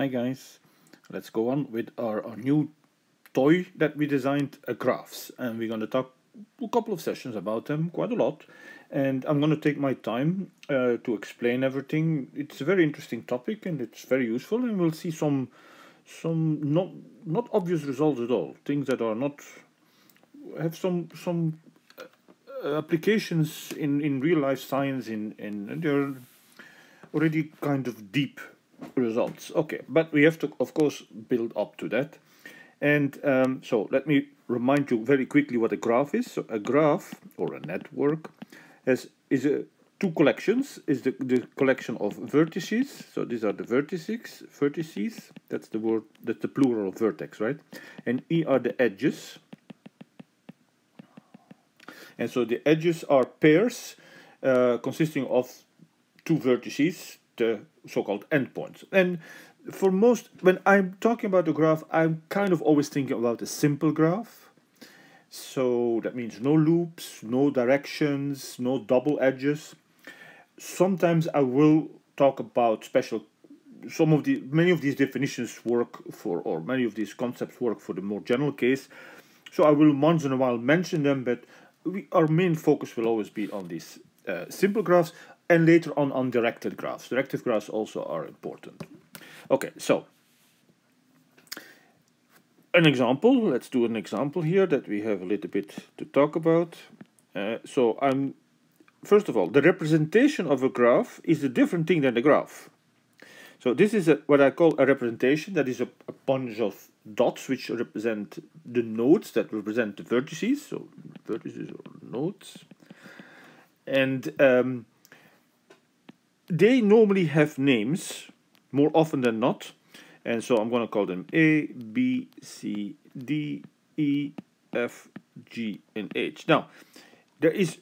Hi guys, let's go on with our, our new toy that we designed, uh, graphs, and we're going to talk a couple of sessions about them, quite a lot, and I'm going to take my time uh, to explain everything. It's a very interesting topic and it's very useful, and we'll see some some not not obvious results at all, things that are not have some some uh, applications in in real life science in in they're already kind of deep results. Okay, but we have to, of course, build up to that. And um, so let me remind you very quickly what a graph is. So a graph or a network has is a two collections is the, the collection of vertices so these are the vertices vertices that's the word that's the plural of vertex right and e are the edges and so the edges are pairs uh, consisting of two vertices the so-called endpoints. And for most, when I'm talking about a graph, I'm kind of always thinking about a simple graph. So that means no loops, no directions, no double edges. Sometimes I will talk about special some of the many of these definitions work for or many of these concepts work for the more general case so i will once in a while mention them but we, our main focus will always be on these uh, simple graphs and later on on directed graphs. Directed graphs also are important. Okay, so an example, let's do an example here that we have a little bit to talk about. Uh, so I'm, first of all, the representation of a graph is a different thing than the graph. So this is a, what I call a representation, that is a, a bunch of dots which represent the nodes that represent the vertices, so vertices or nodes. And um, they normally have names more often than not and so I'm going to call them A, B, C, D, E, F, G, and H. Now, there is,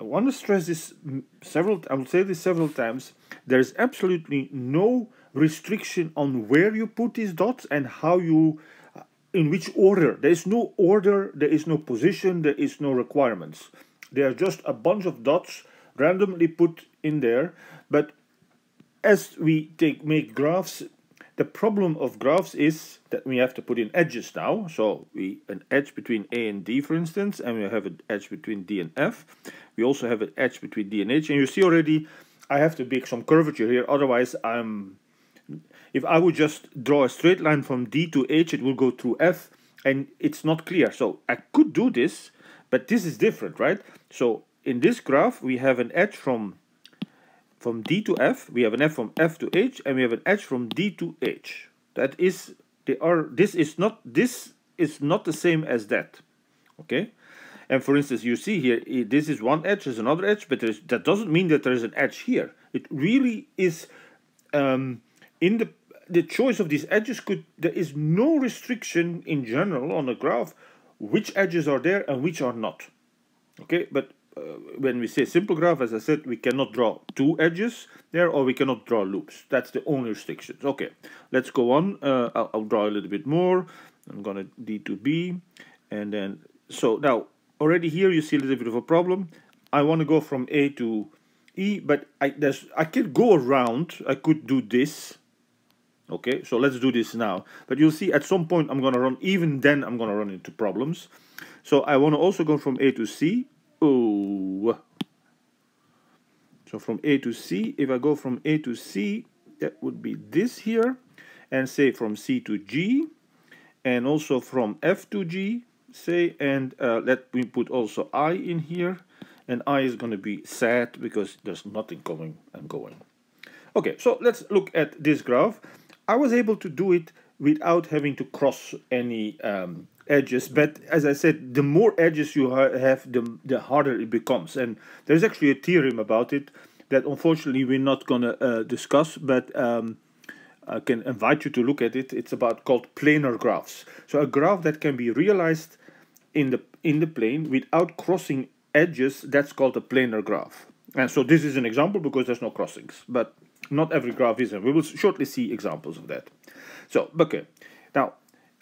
I want to stress this several, I will say this several times, there is absolutely no restriction on where you put these dots and how you, uh, in which order. There is no order, there is no position, there is no requirements. They are just a bunch of dots randomly put in there but as we take make graphs the problem of graphs is that we have to put in edges now. So we an edge between a and d for instance and we have an edge between d and f. We also have an edge between d and h. And you see already i have to make some curvature here. Otherwise i'm if i would just draw a straight line from d to h it will go through f and it's not clear. So i could do this but this is different right? So in this graph, we have an edge from, from D to F, we have an F from F to H, and we have an H from D to H. That is, they are, this is not, this is not the same as that, okay? And for instance, you see here, this is one edge, is another edge, but that doesn't mean that there is an edge here. It really is, um, in the, the choice of these edges could, there is no restriction in general on a graph which edges are there and which are not. Okay, but when we say simple graph, as I said, we cannot draw two edges there or we cannot draw loops. That's the only restrictions. Okay, let's go on. Uh, I'll, I'll, draw a little bit more. I'm going to D to B. And then, so now already here you see a little bit of a problem. I want to go from A to E, but I, there's, I can go around. I could do this. Okay, so let's do this now. But you'll see at some point I'm going to run, even then I'm going to run into problems. So I want to also go from A to C O. So from A to C, if I go from A to C, that would be this here. And say from C to G. And also from F to G, say, and uh, let me put also I in here. And I is going to be sad because there's nothing coming and going. Okay, so let's look at this graph. I was able to do it without having to cross any um, edges but as i said the more edges you ha have the, the harder it becomes. And there's actually a theorem about it that unfortunately we're not going to uh, discuss but um, i can invite you to look at it. It's about called planar graphs. So a graph that can be realized in the in the plane without crossing edges that's called a planar graph. And so this is an example because there's no crossings but not every graph is and we will shortly see examples of that. So okay. Now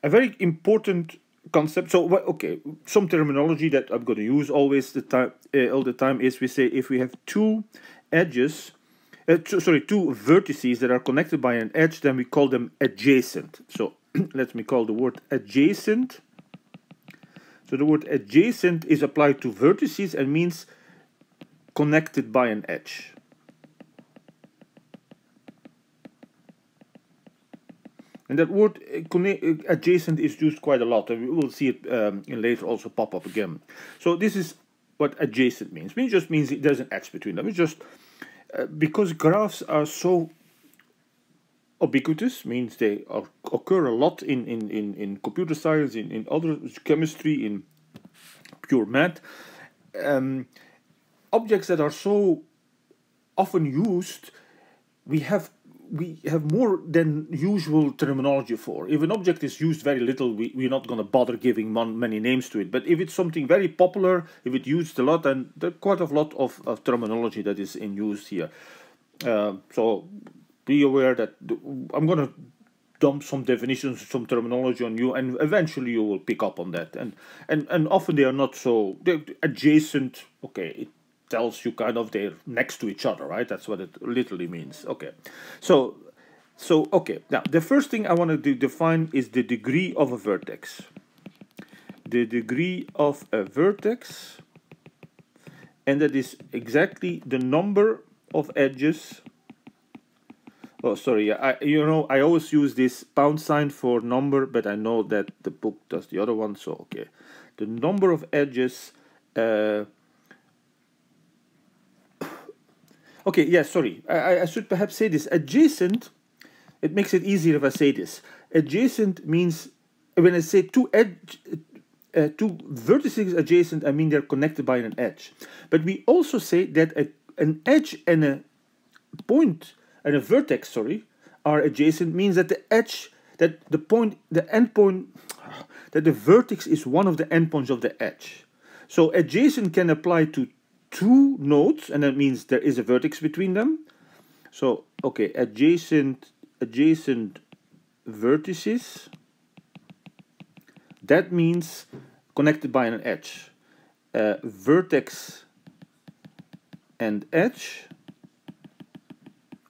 a very important concept. So okay, some terminology that I'm going to use always the time uh, all the time is we say if we have two edges uh, sorry, two vertices that are connected by an edge, then we call them adjacent. So let me call the word adjacent. So the word adjacent is applied to vertices and means connected by an edge. And that word uh, uh, adjacent is used quite a lot, and we will see it um, later also pop up again. So this is what adjacent means. It just means there's an edge between them. It's just uh, because graphs are so ubiquitous, means they are, occur a lot in, in, in, in computer science, in, in other chemistry, in pure math. Um, objects that are so often used, we have we have more than usual terminology for. If an object is used very little, we, we're not going to bother giving many names to it. But if it's something very popular, if it's used a lot, then there's quite a lot of, of terminology that is in use here. Uh, so be aware that I'm going to dump some definitions, some terminology on you, and eventually you will pick up on that. And and and often they are not so adjacent. Okay, it tells you kind of they're next to each other, right? That's what it literally means. Okay, so so okay. Now the first thing I want to define is the degree of a vertex. The degree of a vertex, and that is exactly the number of edges. Oh, sorry. I you know I always use this pound sign for number, but I know that the book does the other one. So okay, the number of edges. Uh, Okay, yeah, sorry. I, I should perhaps say this. Adjacent, it makes it easier if I say this. Adjacent means, when I say two edge, uh, two vertices adjacent, I mean they're connected by an edge. But we also say that a, an edge and a point, and a vertex, sorry, are adjacent means that the edge, that the point, the endpoint, that the vertex is one of the endpoints of the edge. So adjacent can apply to two nodes, and that means there is a vertex between them. So, okay, adjacent, adjacent vertices, that means connected by an edge. Uh, vertex and edge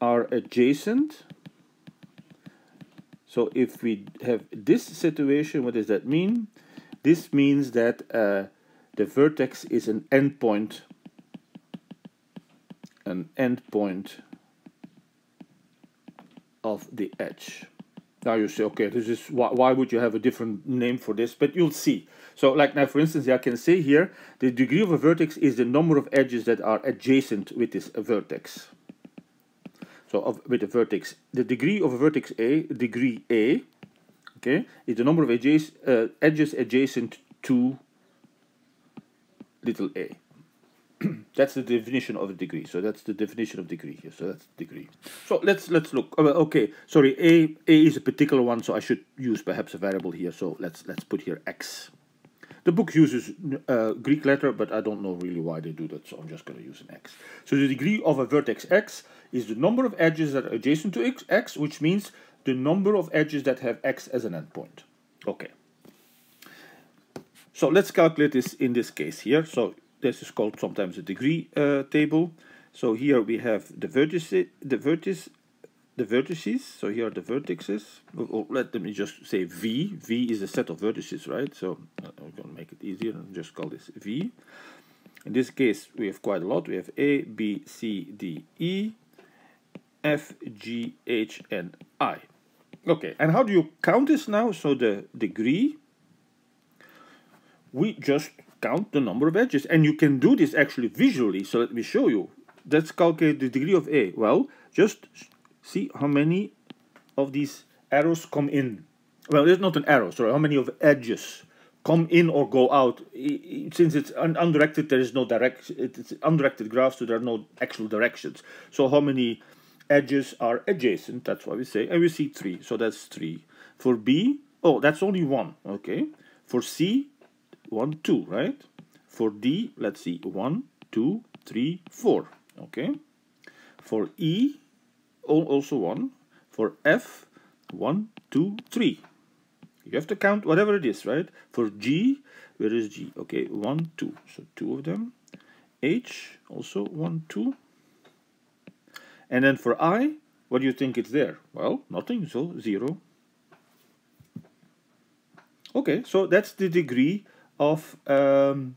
are adjacent. So if we have this situation, what does that mean? This means that uh, the vertex is an endpoint an endpoint of the edge. Now you say, okay, this is why, why would you have a different name for this? But you'll see. So like now, for instance, I can say here, the degree of a vertex is the number of edges that are adjacent with this vertex. So of, with a vertex, the degree of a vertex A, degree A, okay, is the number of adjacent, uh, edges adjacent to little a. that's the definition of a degree. So that's the definition of degree here. So that's degree. So let's let's look. Oh, okay, sorry. A a is a particular one, so I should use perhaps a variable here. So let's let's put here x. The book uses uh, Greek letter, but I don't know really why they do that, so I'm just going to use an x. So the degree of a vertex x is the number of edges that are adjacent to x, x which means the number of edges that have x as an endpoint. Okay. So let's calculate this in this case here. So this is called sometimes a degree uh, table. So here we have the vertices, the vertice, the vertices. So here are the vertices. Oh, let me just say V. V is a set of vertices, right? So uh, I'm going to make it easier and just call this V. In this case, we have quite a lot. We have A, B, C, D, E, F, G, H, and I. Okay, and how do you count this now? So the degree, we just count the number of edges. And you can do this actually visually. So let me show you. Let's calculate the degree of A. Well, just see how many of these arrows come in. Well, it's not an arrow, sorry. How many of edges come in or go out? Since it's un undirected, there is no direct. It's undirected graph, so there are no actual directions. So how many edges are adjacent? That's why we say, and we see three. So that's three. For B, oh, that's only one. Okay. For C, 1, 2, right? For D, let's see, 1, 2, 3, 4, okay? For E, also 1. For F, 1, 2, 3. You have to count whatever it is, right? For G, where is G? Okay, 1, 2. So two of them. H, also 1, 2. And then for i, what do you think it's there? Well, nothing, so 0. Okay, so that's the degree of um,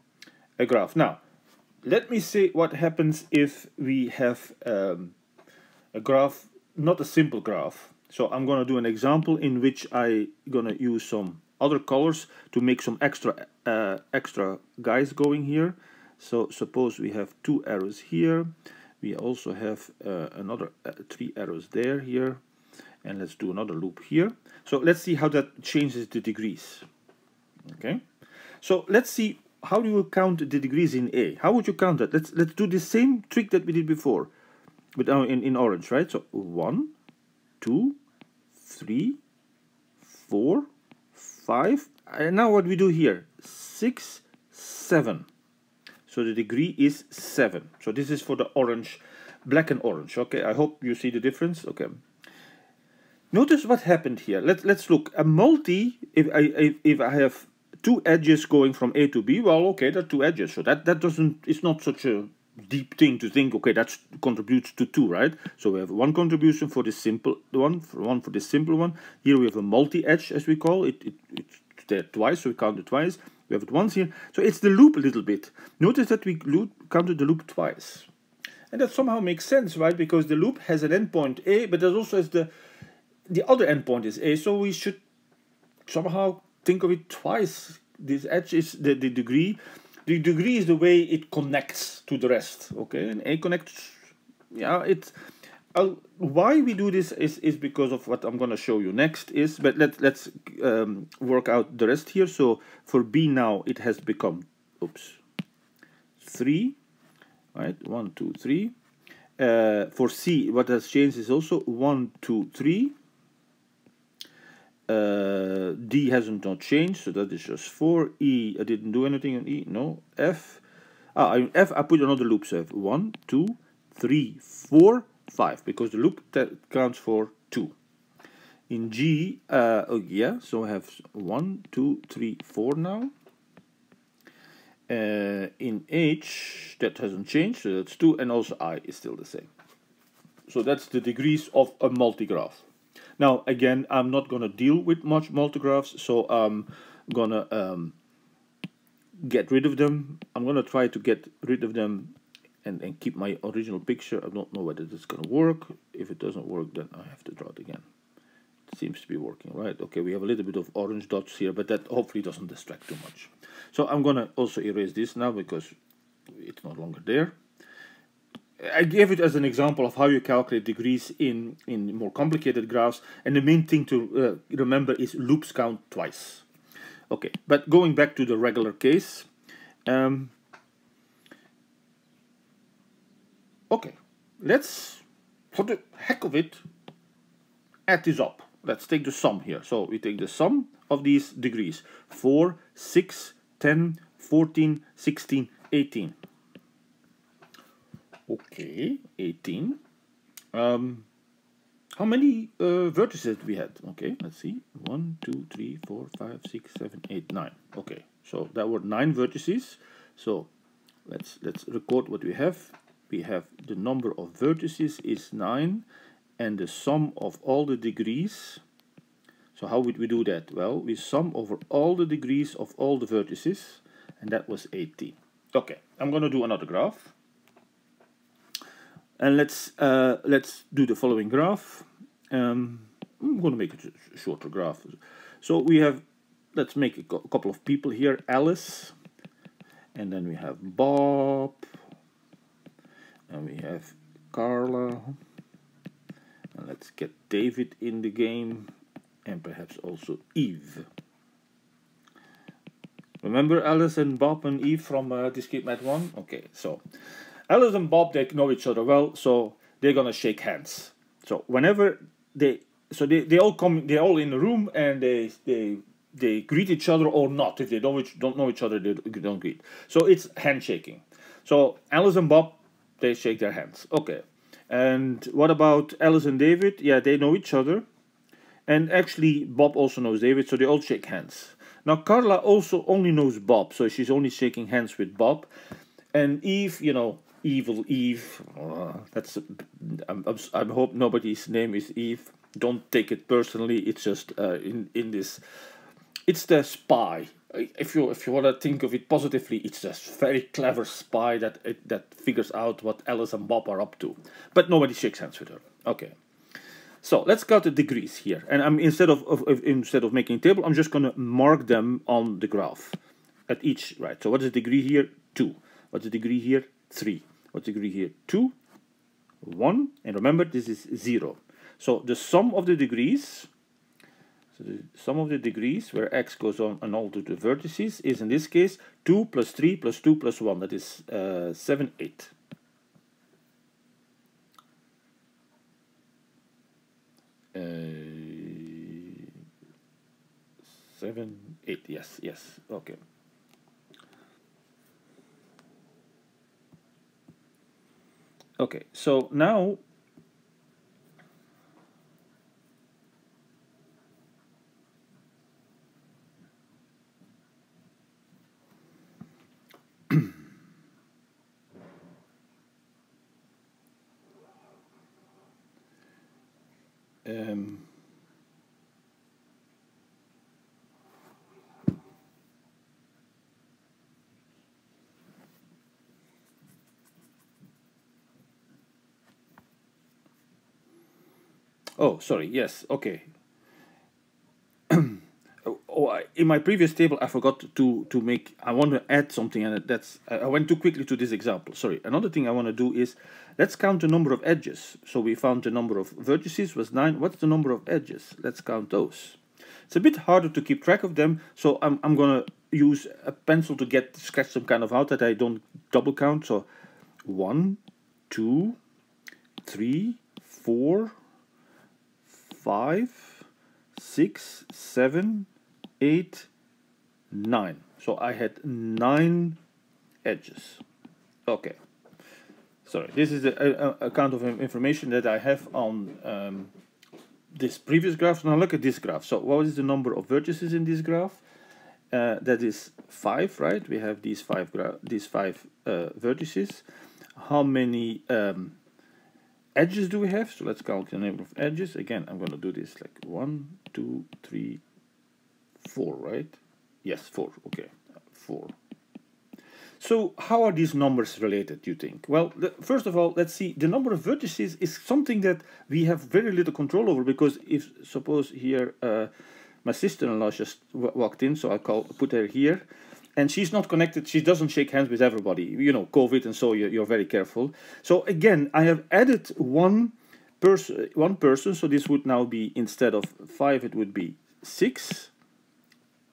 a graph. Now, let me see what happens if we have um, a graph, not a simple graph. So I'm going to do an example in which I'm going to use some other colors to make some extra uh, extra guys going here. So suppose we have two arrows here. We also have uh, another uh, three arrows there here. And let's do another loop here. So let's see how that changes the degrees. Okay. So let's see how do you count the degrees in A? How would you count that? Let's let's do the same trick that we did before, but uh, now in, in orange, right? So one, two, three, four, five, and now what we do here? Six, seven. So the degree is seven. So this is for the orange, black and orange. Okay, I hope you see the difference. Okay. Notice what happened here. Let's let's look. A multi, if I if, if I have two edges going from A to B, well, okay, there are two edges. So that, that doesn't, it's not such a deep thing to think, okay, that contributes to two, right? So we have one contribution for the simple one, for one for the simple one. Here we have a multi-edge, as we call it. it. It's there twice, so we count it twice. We have it once here. So it's the loop a little bit. Notice that we loop, counted the loop twice. And that somehow makes sense, right? Because the loop has an endpoint A, but there's also has the the other endpoint is A, so we should somehow think of it twice. This edge is the, the degree. The degree is the way it connects to the rest. Okay, and A connects. Yeah, it. Uh, why we do this is is because of what I'm gonna show you next. Is but let let's um, work out the rest here. So for B now it has become oops three, right? One, two, three. Uh, for C, what has changed is also one, two, three. Uh, D hasn't not changed, so that is just 4. E, I didn't do anything on E, no. F, ah, I, F, I put another loop, so I have 1, 2, 3, 4, 5, because the loop counts for 2. In G, uh, oh yeah, so I have 1, 2, 3, 4 now. Uh, in H, that hasn't changed, so that's 2, and also I is still the same. So that's the degrees of a multigraph. Now, again, I'm not going to deal with much multigraphs, so I'm going to um, get rid of them. I'm going to try to get rid of them and, and keep my original picture. I don't know whether this is going to work. If it doesn't work, then I have to draw it again. It seems to be working, right? Okay, we have a little bit of orange dots here, but that hopefully doesn't distract too much. So I'm going to also erase this now because it's no longer there. I gave it as an example of how you calculate degrees in, in more complicated graphs. And the main thing to uh, remember is loops count twice. Okay, but going back to the regular case. Um, okay, let's, for the heck of it, add this up. Let's take the sum here. So we take the sum of these degrees. 4, 6, 10, 14, 16, 18. Okay, 18. Um, how many uh, vertices we had? Okay, let's see. 1, 2, 3, 4, 5, 6, 7, 8, 9. Okay, so that were 9 vertices. So let's, let's record what we have. We have the number of vertices is 9 and the sum of all the degrees. So how would we do that? Well, we sum over all the degrees of all the vertices and that was 18. Okay, I'm going to do another graph. And let's uh, let's do the following graph. Um, I'm going to make it a shorter graph. So we have, let's make a couple of people here. Alice, and then we have Bob, and we have Carla. And let's get David in the game, and perhaps also Eve. Remember Alice and Bob and Eve from uh, Discrete Math 1? Okay, so Alice and Bob they know each other well, so they're gonna shake hands. So whenever they so they, they all come they're all in the room and they they they greet each other or not. If they don't don't know each other, they don't greet. So it's handshaking. So Alice and Bob they shake their hands. Okay. And what about Alice and David? Yeah, they know each other. And actually, Bob also knows David, so they all shake hands. Now, Carla also only knows Bob, so she's only shaking hands with Bob. And Eve, you know, evil Eve. Uh, that's I'm, I'm, I hope nobody's name is Eve. Don't take it personally. It's just uh, in in this. It's the spy. If you if you want to think of it positively, it's a very clever spy that it, that figures out what Alice and Bob are up to. But nobody shakes hands with her. Okay. So let's count the degrees here, and I'm instead of, of, of instead of making a table, I'm just going to mark them on the graph at each right. So what is the degree here? Two. What's the degree here? 3. What's the degree here? 2, 1, and remember this is 0. So the sum of the degrees, so the sum of the degrees where x goes on and all to the vertices is in this case 2 plus 3 plus 2 plus 1, that is uh, 7, 8. Uh, 7, 8, yes, yes, okay. Okay, so now um, Oh, sorry. Yes. Okay. oh, oh in my previous table, I forgot to to make. I want to add something, and that's I went too quickly to this example. Sorry. Another thing I want to do is let's count the number of edges. So we found the number of vertices was nine. What's the number of edges? Let's count those. It's a bit harder to keep track of them, so I'm I'm gonna use a pencil to get sketch some kind of out that I don't double count. So one, two, three, four five, six, seven, eight, nine. So I had nine edges. Okay. Sorry, this is a, kind of information that I have on um, this previous graph. Now look at this graph. So what is the number of vertices in this graph? Uh, that is five, right? We have these five these five uh, vertices. How many um, edges do we have? So let's count the number of edges. Again, I'm going to do this like one, two, three, four, right? Yes, four. Okay, four. So how are these numbers related, you think? Well, the, first of all, let's see. The number of vertices is something that we have very little control over because if, suppose here, uh, my sister-in-law just walked in, so I call put her here and she's not connected she doesn't shake hands with everybody. You know covid and so you're, you're very careful. So again i have added one person one person so this would now be instead of five it would be six.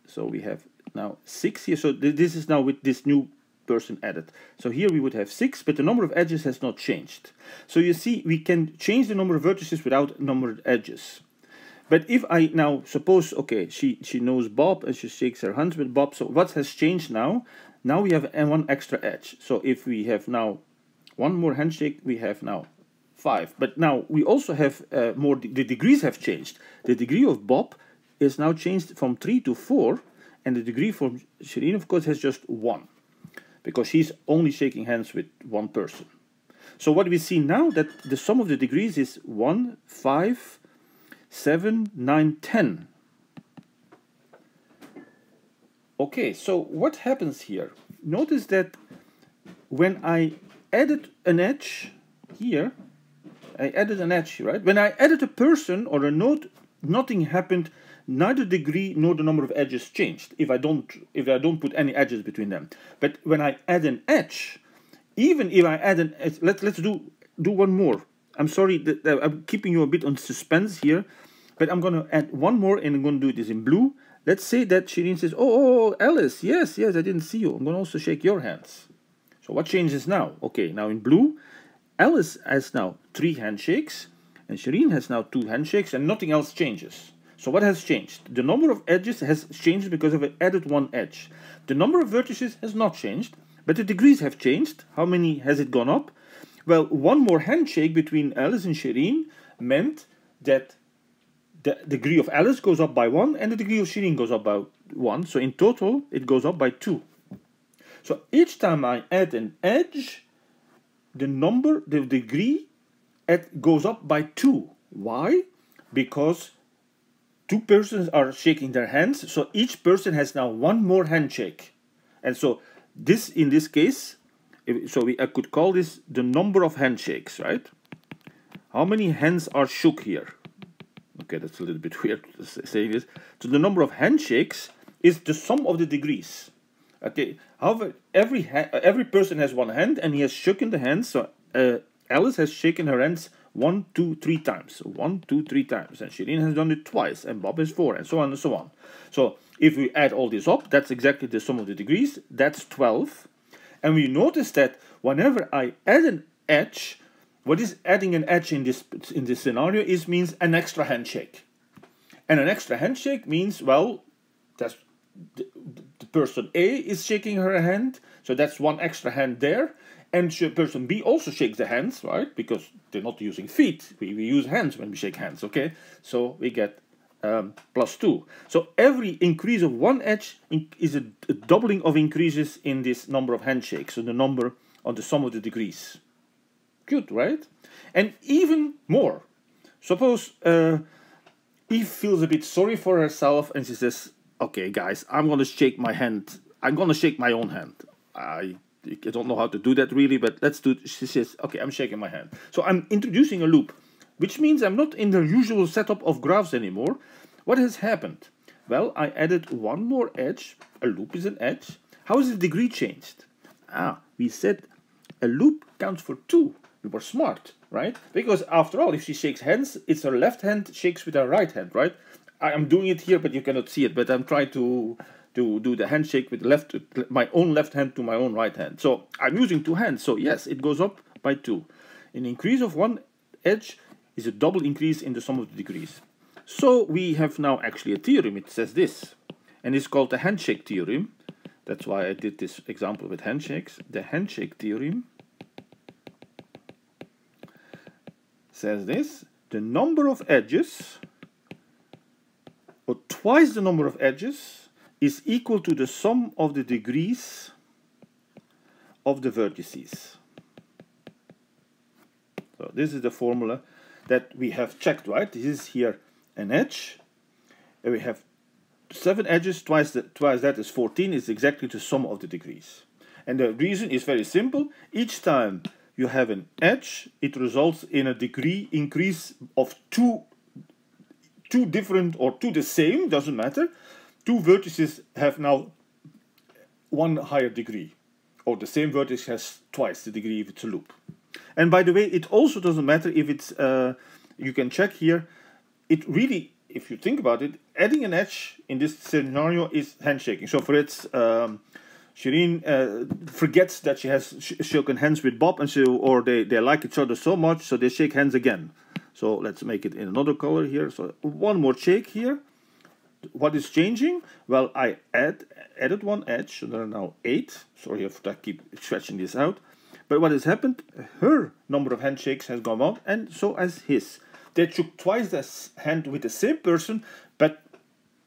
So we have now six here. So th this is now with this new person added. So here we would have six but the number of edges has not changed. So you see we can change the number of vertices without numbered edges but if I now suppose, okay, she, she knows Bob and she shakes her hands with Bob, so what has changed now? Now we have one extra edge. So if we have now one more handshake, we have now five. But now we also have uh, more, the degrees have changed. The degree of Bob is now changed from three to four, and the degree for Shireen, of course, has just one, because she's only shaking hands with one person. So what we see now that the sum of the degrees is one, five, 7, 9, 10. Okay, so what happens here? Notice that when I added an edge here, I added an edge, right? When I added a person or a node, nothing happened. Neither degree nor the number of edges changed if I don't if I don't put any edges between them. But when I add an edge, even if I add an edge, let's let's do do one more. I'm sorry that I'm keeping you a bit on suspense here. But I'm going to add one more and I'm going to do this in blue. Let's say that Shireen says, oh, oh, oh, Alice, yes, yes, I didn't see you. I'm going to also shake your hands. So what changes now? Okay, now in blue, Alice has now three handshakes and Shireen has now two handshakes and nothing else changes. So what has changed? The number of edges has changed because of added one edge. The number of vertices has not changed, but the degrees have changed. How many has it gone up? Well, one more handshake between Alice and Shireen meant that the degree of Alice goes up by 1 and the degree of Shireen goes up by 1. So in total, it goes up by 2. So each time I add an edge, the number, the degree, it goes up by two. Why? Because two persons are shaking their hands, so each person has now one more handshake. And so this, in this case, so we I could call this the number of handshakes, right? How many hands are shook here? Okay, that's a little bit weird saying this. So the number of handshakes is the sum of the degrees. Okay, however, every every person has one hand and he has shaken the hands. So uh, Alice has shaken her hands one, two, three times. One, two, three times. And Shireen has done it twice, and Bob is four, and so on and so on. So if we add all this up, that's exactly the sum of the degrees. That's 12. And we notice that whenever I add an edge, what is adding an edge in this in this scenario is means an extra handshake. And an extra handshake means, well, that's the, the person A is shaking her hand, so that's one extra hand there. And person B also shakes the hands, right? Because they're not using feet. We, we use hands when we shake hands, okay? So we get um, plus 2. So every increase of one edge is a, a, doubling of increases in this number of handshakes, so the number on the sum of the degrees. Good, right? And even more. Suppose uh, Eve feels a bit sorry for herself and she says, okay guys, I'm going to shake my hand. I'm going to shake my own hand. I I don't know how to do that really, but let's do. She says, okay, I'm shaking my hand. So I'm introducing a loop which means I'm not in the usual setup of graphs anymore. What has happened? Well, I added one more edge. A loop is an edge. How is the degree changed? Ah, we said a loop counts for two. We were smart, right? Because after all, if she shakes hands, it's her left hand shakes with her right hand, right? I'm doing it here, but you cannot see it. But I'm trying to to do the handshake with left my own left hand to my own right hand. So I'm using two hands. So yes, it goes up by two. An increase of one edge is a double increase in the sum of the degrees. So we have now actually a theorem. It says this, and it's called the handshake theorem. That's why I did this example with handshakes. The handshake theorem says this, the number of edges, or twice the number of edges, is equal to the sum of the degrees of the vertices. So this is the formula that we have checked, right? This is here an edge. And we have seven edges, twice, the, twice that is 14, is exactly the sum of the degrees. And the reason is very simple. Each time you have an edge, it results in a degree increase of two, two different or two the same, doesn't matter. Two vertices have now one higher degree, or the same vertex has twice the degree if it's a loop. And by the way, it also doesn't matter if it's, uh, you can check here, it really, if you think about it, adding an edge in this scenario is handshaking. So for it, um, Shireen uh, forgets that she has sh shaken hands with Bob, and so or they, they like each other so much, so they shake hands again. So let's make it in another color here. So one more shake here. What is changing? Well, I add added one edge, so there are now eight. Sorry if I keep stretching this out. But what has happened? Her number of handshakes has gone up, and so has his. They shook twice the hand with the same person,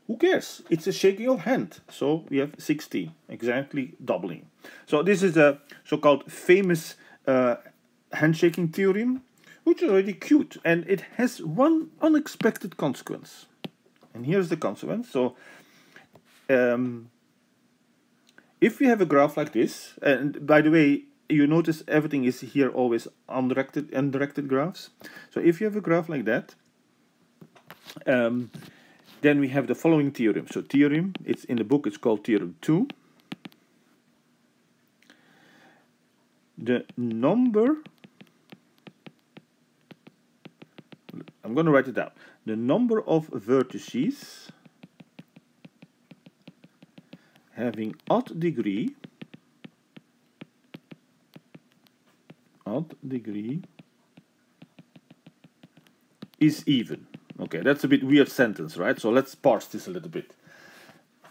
who cares? It's a shaking of hand. So we have 16, exactly doubling. So this is a so-called famous uh, handshaking theorem, which is really cute, and it has one unexpected consequence. And here's the consequence. So um, if we have a graph like this, and by the way, you notice everything is here always undirected undirected graphs. So if you have a graph like that, um, then we have the following theorem. So theorem, it's in the book, it's called theorem 2. The number, I'm going to write it down. The number of vertices having odd degree odd degree is even. Okay, that's a bit weird sentence, right? So let's parse this a little bit.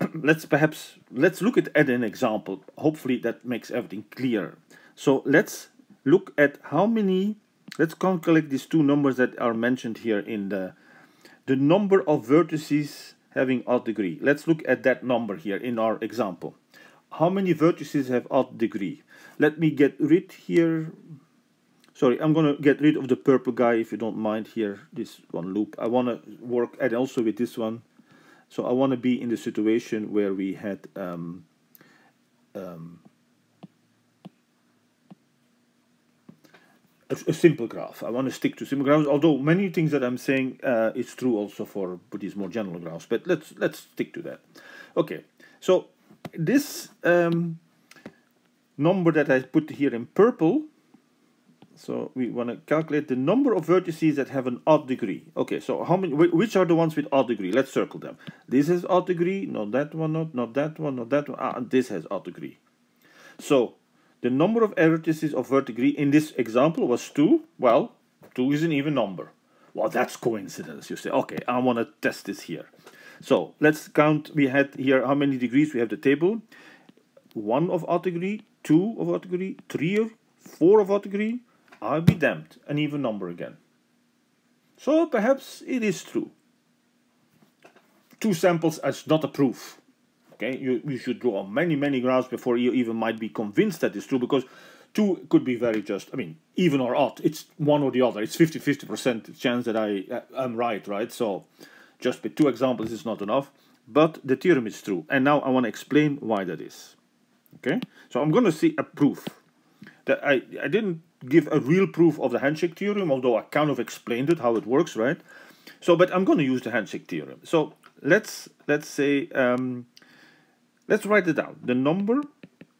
let's perhaps, let's look at, at an example. Hopefully that makes everything clear. So let's look at how many, let's calculate these two numbers that are mentioned here in the, the number of vertices having odd degree. Let's look at that number here in our example. How many vertices have odd degree? Let me get rid here sorry, I'm going to get rid of the purple guy if you don't mind here, this one loop. I want to work and also with this one. So I want to be in the situation where we had um, um, a, a, simple graph. I want to stick to simple graphs, although many things that I'm saying uh, is true also for these more general graphs. But let's let's stick to that. Okay, so this um, number that I put here in purple. So we want to calculate the number of vertices that have an odd degree. Okay, so how many? Which are the ones with odd degree? Let's circle them. This has odd degree. Not that one. Not not that one. Not that one. Ah, and this has odd degree. So the number of vertices of vertebrae in this example was 2. Well, 2 is an even number. Well, that's coincidence. You say, okay, I want to test this here. So let's count. We had here how many degrees we have the table. 1 of odd degree, 2 of odd degree, 3 of 4 of odd degree. I'll be damned. An even number again. So perhaps it is true. Two samples as not a proof. Okay, you, you should draw many, many graphs before you even might be convinced that it's true because two could be very just, I mean, even or odd. It's one or the other. It's 50-50% chance that I uh, am right, right? So just with two examples is not enough. But the theorem is true. And now I want to explain why that is. Okay, so I'm going to see a proof. That I, I didn't give a real proof of the handshake theorem, although I kind of explained it, how it works, right? So, but I'm going to use the handshake theorem. So let's let's say um, Let's write it down. The number,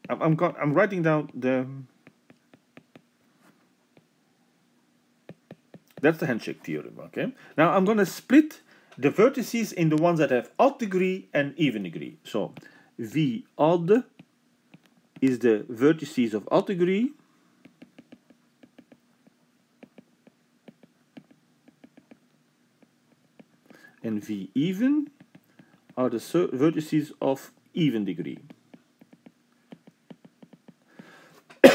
I'm, I'm, I'm writing down the, that's the handshake theorem, okay? Now I'm going to split the vertices in the ones that have odd degree and even degree. So V odd is the vertices of odd degree. And V even are the vertices of even degree.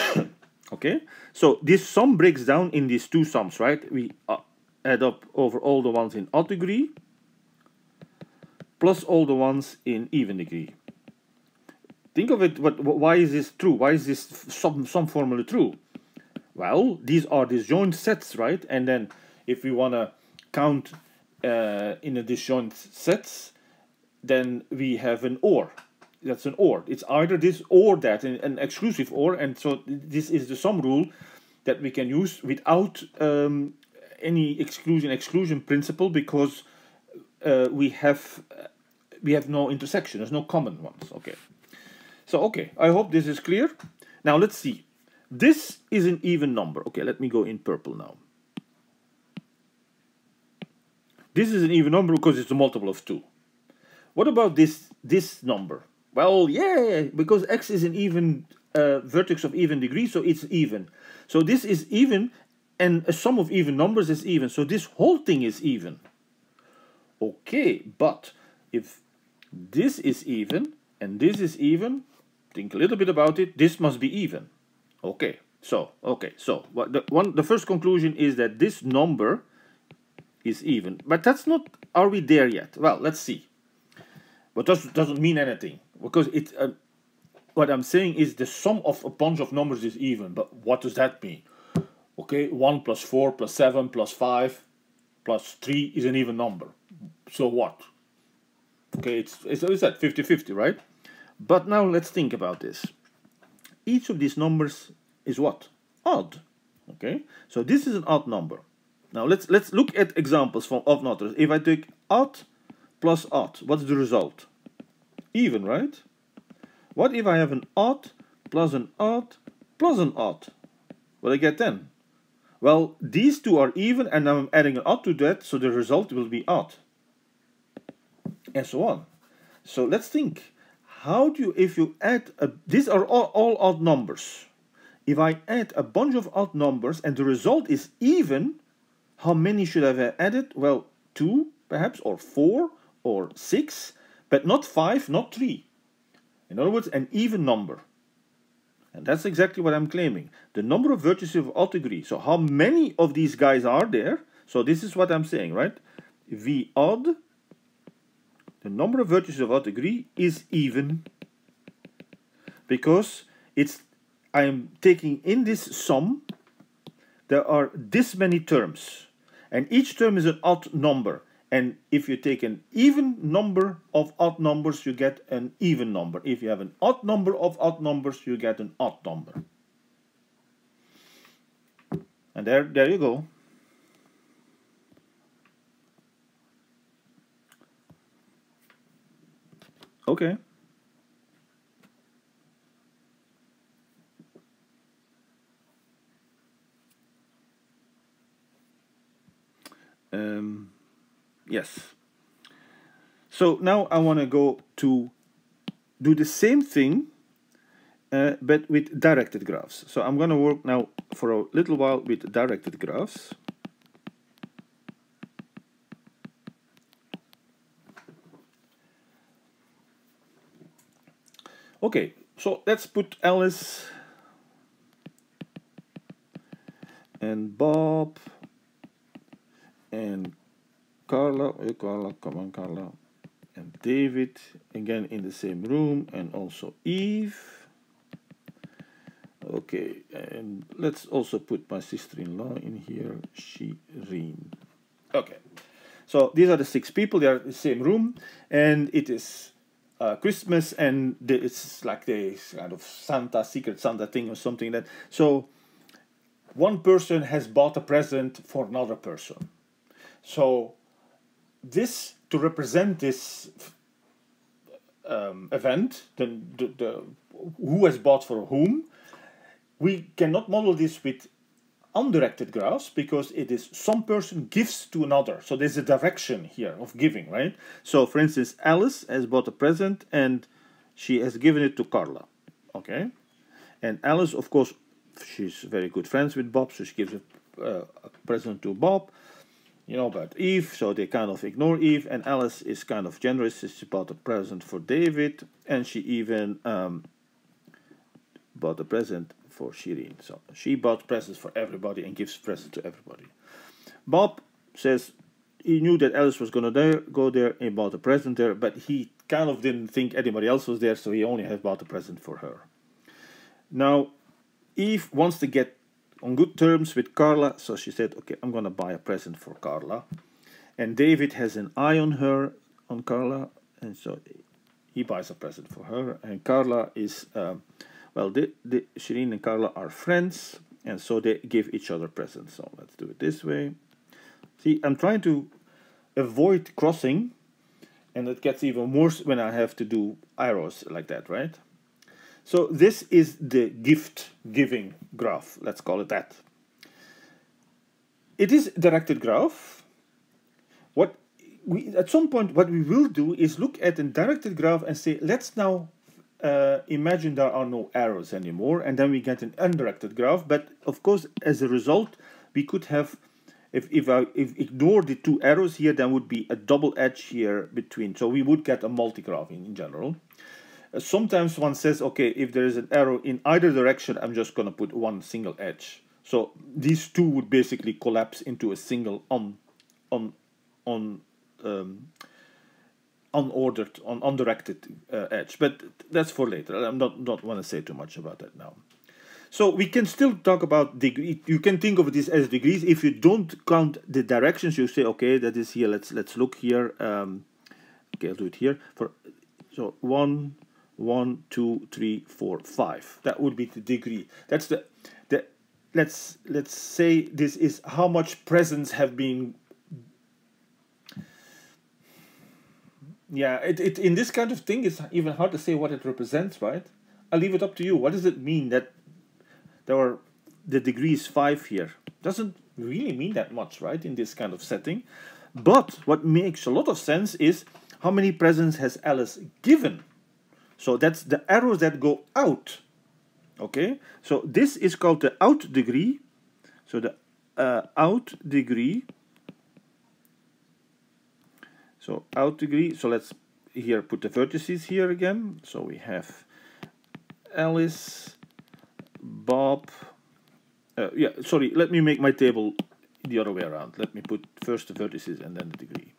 okay, so this sum breaks down in these two sums, right? We uh, add up over all the ones in odd degree plus all the ones in even degree. Think of it, what, why is this true? Why is this sum, sum formula true? Well, these are disjoint sets, right? And then if we want to count uh, in a disjoint sets, then we have an OR that's an OR. It's either this or that, an, exclusive OR, and so this is the sum rule that we can use without um, any exclusion exclusion principle because uh, we have uh, we have no intersection. There's no common ones. Okay. So okay, I hope this is clear. Now let's see. This is an even number. Okay, let me go in purple now. This is an even number because it's a multiple of 2. What about this this number? Well, yeah, because x is an even uh, vertex of even degree, so it's even. So this is even, and a sum of even numbers is even. So this whole thing is even. Okay, but if this is even and this is even, think a little bit about it, this must be even. Okay, so, okay, so what the, one, the first conclusion is that this number is even. But that's not, are we there yet? Well, let's see. But that doesn't mean anything because it's uh, what I'm saying is the sum of a bunch of numbers is even. But what does that mean? Okay, 1 plus 4 plus 7 plus 5 plus 3 is an even number. So what? Okay, it's, it's, it's at 50-50, right? But now let's think about this. Each of these numbers is what? Odd. Okay, so this is an odd number. Now let's let's look at examples from odd numbers. If I take odd plus odd, what's the result? even, right? What if I have an odd plus an odd plus an odd? What do I get then? Well, these two are even and I'm adding an odd to that, so the result will be odd. And so on. So let's think. How do you, if you add, a, these are all, all odd numbers. If I add a bunch of odd numbers and the result is even, how many should I have added? Well, two perhaps, or four, or six, but not 5, not 3. In other words, an even number. And that's exactly what I'm claiming. The number of vertices of odd degree. So how many of these guys are there? So this is what I'm saying, right? V odd, the number of vertices of odd degree is even. Because it's I am taking in this sum there are this many terms, and each term is an odd number. And if you take an even number of odd numbers, you get an even number. If you have an odd number of odd numbers, you get an odd number. And there, there you go. Okay. Um, yes. So now I want to go to do the same thing, uh, but with directed graphs. So I'm going to work now for a little while with directed graphs. Okay, so let's put Alice and Bob and Carla, hey Carla, come on Carla, and David again in the same room, and also Eve. Okay, and let's also put my sister-in-law in here, Shireen. Okay, so these are the six people, they are in the same room, and it is uh, Christmas, and it's like the kind of Santa secret Santa thing or something that. So one person has bought a present for another person. So this to represent this um, event, the, the, the who has bought for whom, we cannot model this with undirected graphs because it is some person gives to another. So there's a direction here of giving, right? So for instance, Alice has bought a present and she has given it to Carla, okay? And Alice, of course, she's very good friends with Bob, so she gives a, uh, a present to Bob. You know about Eve, so they kind of ignore Eve, and Alice is kind of generous. She bought a present for David, and she even um, bought a present for Shireen. So she bought presents for everybody and gives presents to everybody. Bob says he knew that Alice was going to go there and bought a present there, but he kind of didn't think anybody else was there, so he only has bought a present for her. Now, Eve wants to get on good terms with Carla, so she said, okay, I'm going to buy a present for Carla. And David has an eye on her, on Carla, and so he buys a present for her. And Carla is um, well, the, the, Shireen and Carla are friends, and so they give each other presents. So let's do it this way. See, I'm trying to avoid crossing, and it gets even worse when I have to do arrows like that, right? So this is the gift giving graph, let's call it that. It is directed graph. What we at some point what we will do is look at a directed graph and say let's now uh, imagine there are no arrows anymore, and then we get an undirected graph. But of course, as a result, we could have, if if I if ignore the two arrows here, then would be a double edge here between. So we would get a multi-graph in, in general. Sometimes one says, okay, if there is an arrow in either direction, I'm just going to put one single edge. So these two would basically collapse into a single on on on um, unordered, on undirected uh, edge. But that's for later. I'm not not want to say too much about that now. So we can still talk about degree. You can think of this as degrees. If you don't count the directions, you say, okay, that is here. Let's let's look here. Um, okay, I'll do it here. For so one, one, two, three, four, five. That would be the degree. That's the the. Let's let's say this is how much presents have been yeah, it, it in this kind of thing, it's even hard to say what it represents, right? I'll leave it up to you. What does it mean that there are the degrees five here? Doesn't really mean that much, right? In this kind of setting, but what makes a lot of sense is how many presents has Alice given. So that's the arrows that go out. Okay, so this is called the out degree. So the uh, out degree so out degree, so let's here put the vertices here again. So we have Alice, Bob, uh, yeah, sorry, let me make my table the other way around. Let me put first the vertices and then the degree.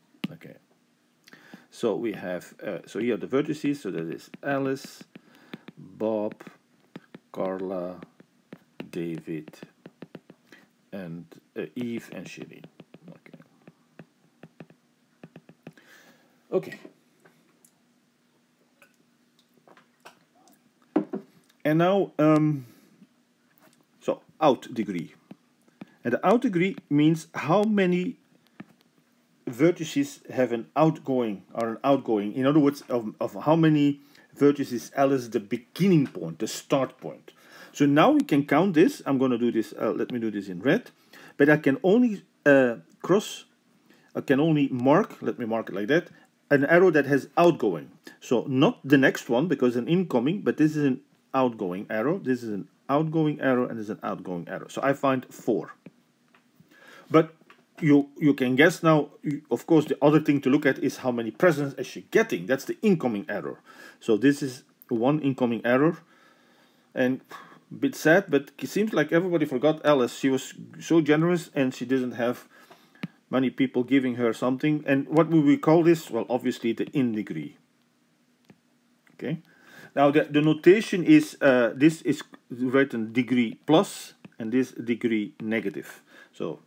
So we have, uh, so here are the vertices, so that is Alice, Bob, Carla, David, and uh, Eve and Shireen. Okay. Okay. And now, um, so out degree. And the out degree means how many vertices have an outgoing or an outgoing. In other words, of, of how many vertices L is the beginning point, the start point. So now we can count this. I'm going to do this. Uh, let me do this in red. But I can only uh, cross, I can only mark, let me mark it like that, an arrow that has outgoing. So not the next one because an incoming, but this is an outgoing arrow. This is an outgoing arrow and this is an outgoing arrow. So I find four. But you you can guess now, of course, the other thing to look at is how many presents is she getting. That's the incoming error. So this is one incoming error. And a bit sad, but it seems like everybody forgot Alice. She was so generous and she didn't have many people giving her something. And what would we call this? Well, obviously the in degree. Okay. Now the, the notation is, uh, this is written degree plus and this degree negative. So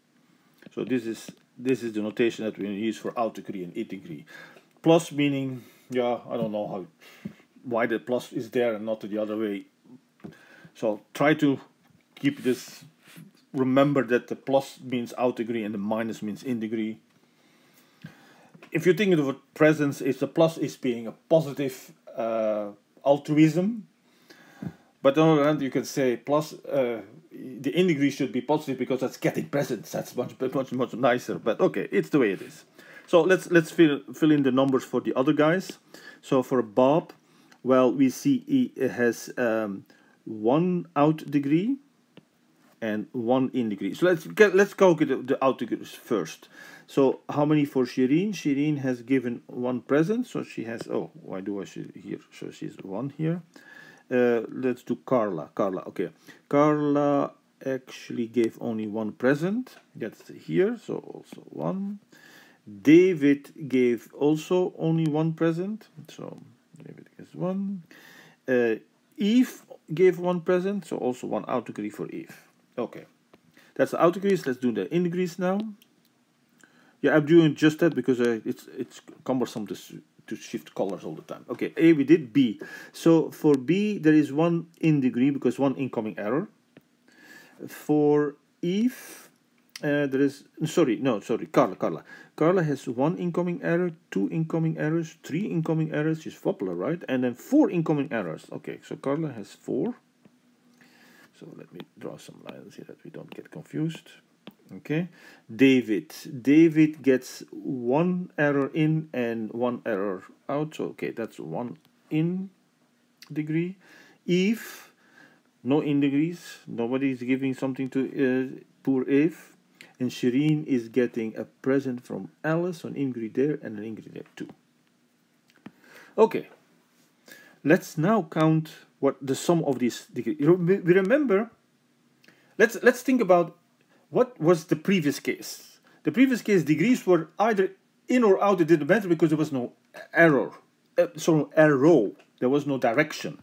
so this is this is the notation that we use for out degree and in degree. Plus meaning, yeah, I don't know how why the plus is there and not the other way. So try to keep this. Remember that the plus means out degree and the minus means in degree. If you think of presence, it's the plus is being a positive uh, altruism. But on the other hand, you can say plus uh, the in degree should be positive because that's getting presents. That's much much much nicer. But okay, it's the way it is. So let's let's fill fill in the numbers for the other guys. So for Bob, well, we see he has um, one out degree and one in degree. So let's get let's calculate the out degrees first. So how many for Shireen? Shireen has given one present, so she has. Oh, why do I here? So she's one here. Uh, let's do Carla. Carla, okay. Carla actually gave only one present. That's here, so also one. David gave also only one present, so David gets one. Uh, Eve gave one present, so also one out degree for Eve. Okay, that's the out degrees. Let's do the in degrees now. Yeah, I'm doing just that because uh, it's it's cumbersome to to shift colors all the time. Okay, A we did B. So for B there is one in degree because one incoming error. For Eve uh, there is sorry no sorry Carla Carla Carla has one incoming error, two incoming errors, three incoming errors. She's popular, right? And then four incoming errors. Okay, so Carla has four. So let me draw some lines here that we don't get confused okay? David. David gets one error in and one error out. So okay that's one in degree. Eve no in degrees nobody is giving something to uh, poor eve and Shireen is getting a present from Alice an degree there and an degree there too. Okay. Let's now count what the sum of these degrees. We remember let's let's think about what was the previous case? The previous case degrees were either in or out, it didn't matter because there was no error. Uh, so arrow, there was no direction.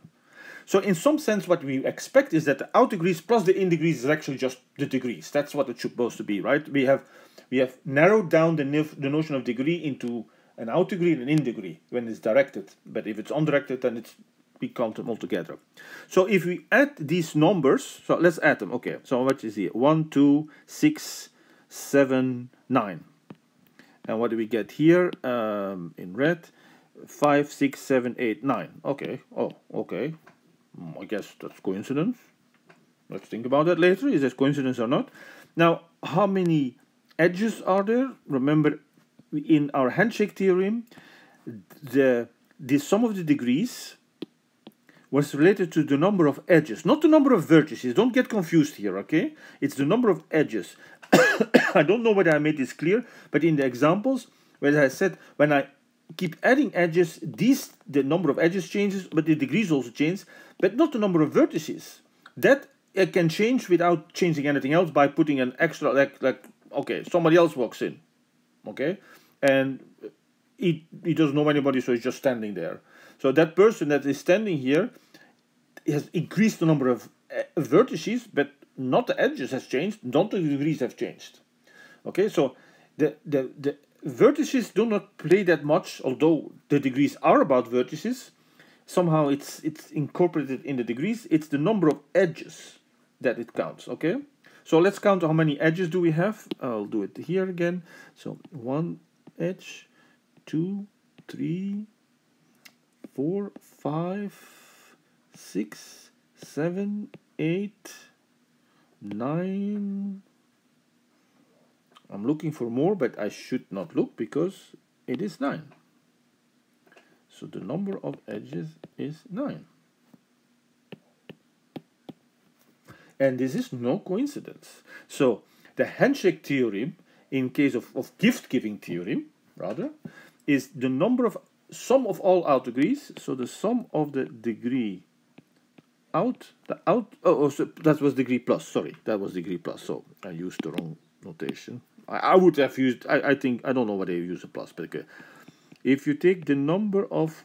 So in some sense, what we expect is that the out degrees plus the in degrees is actually just the degrees. That's what it's supposed to be, right? We have we have narrowed down the, the notion of degree into an out degree and an in degree when it's directed. But if it's undirected, then it's we count them all together. So if we add these numbers, so let's add them. Okay, so what is here? 1, 2, 6, 7, 9. And what do we get here um, in red? 5, 6, 7, 8, 9. Okay, oh, okay. Hmm, I guess that's coincidence. Let's think about that later. Is that coincidence or not? Now, how many edges are there? Remember, in our handshake theorem, the, the sum of the degrees was related to the number of edges, not the number of vertices. Don't get confused here, okay? It's the number of edges. I don't know whether I made this clear, but in the examples, where I said when I keep adding edges, these the number of edges changes, but the degrees also change, but not the number of vertices. That it can change without changing anything else by putting an extra like like okay, somebody else walks in, okay, and he he doesn't know anybody, so he's just standing there. So that person that is standing here has increased the number of uh, vertices, but not the edges has changed, not the degrees have changed. Okay, so the, the, the vertices do not play that much, although the degrees are about vertices. Somehow it's it's incorporated in the degrees. It's the number of edges that it counts. Okay, so let's count how many edges do we have. I'll do it here again. So one edge, two, three, four, five, six, seven, eight, nine. I'm looking for more, but I should not look because it is nine. So the number of edges is nine. And this is no coincidence. So the handshake theorem, in case of, of gift-giving theorem, rather, is the number of sum of all out degrees. So the sum of the degree out, the out, oh, oh so that was degree plus, sorry, that was degree plus. So I used the wrong notation. I, I would have used, I, I think, I don't know why they use a plus, but okay. If you take the number of,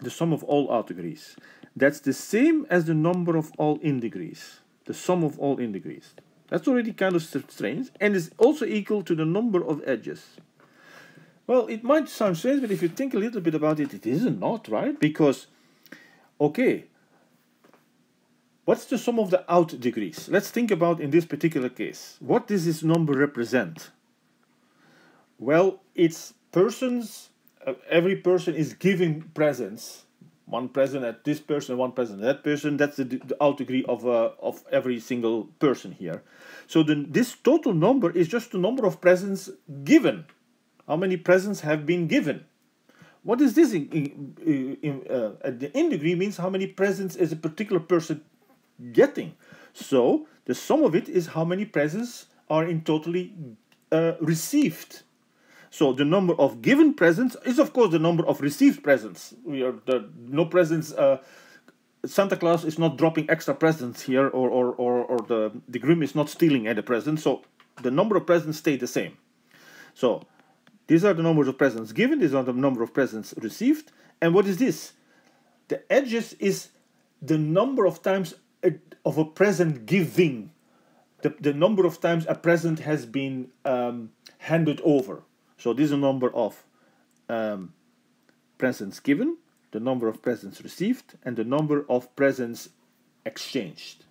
the sum of all out degrees, that's the same as the number of all in degrees, the sum of all in degrees. That's already kind of strange, and is also equal to the number of edges. Well, it might sound strange, but if you think a little bit about it, it isn't not, right? Because, okay, what's the sum of the out degrees? Let's think about in this particular case. What does this number represent? Well, it's persons, uh, every person is giving presents. One present at this person, one present at that person. That's the, the out degree of, uh, of every single person here. So the, this total number is just the number of presents given how many presents have been given. What is this in, in, in, uh, the in degree means how many presents is a particular person getting. So the sum of it is how many presents are in totally uh, received. So the number of given presents is of course the number of received presents. We are the no presents. Uh, Santa Claus is not dropping extra presents here, or or or, or the the groom is not stealing any presents. So the number of presents stay the same. So these are the numbers of presents given, these are the number of presents received. And what is this? The edges is the number of times of a present giving, the, the number of times a present has been um, handed over. So this is a number of um, presents given, the number of presents received, and the number of presents exchanged.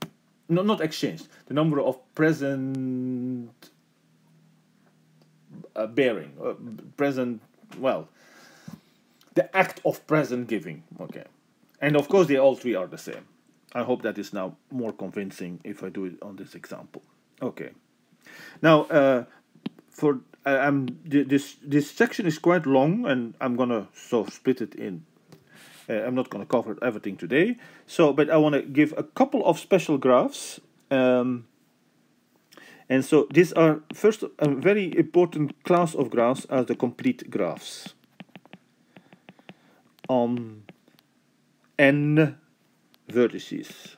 No, not exchanged. The number of present uh, bearing, uh, present, well, the act of present giving. Okay. And of course, they all three are the same. I hope that is now more convincing if I do it on this example. Okay. Now, uh, for uh, I'm this this section is quite long, and I'm gonna so split it in. Uh, I'm not gonna cover everything today. So, but I want to give a couple of special graphs. Um, and so these are first a very important class of graphs are the complete graphs on n vertices.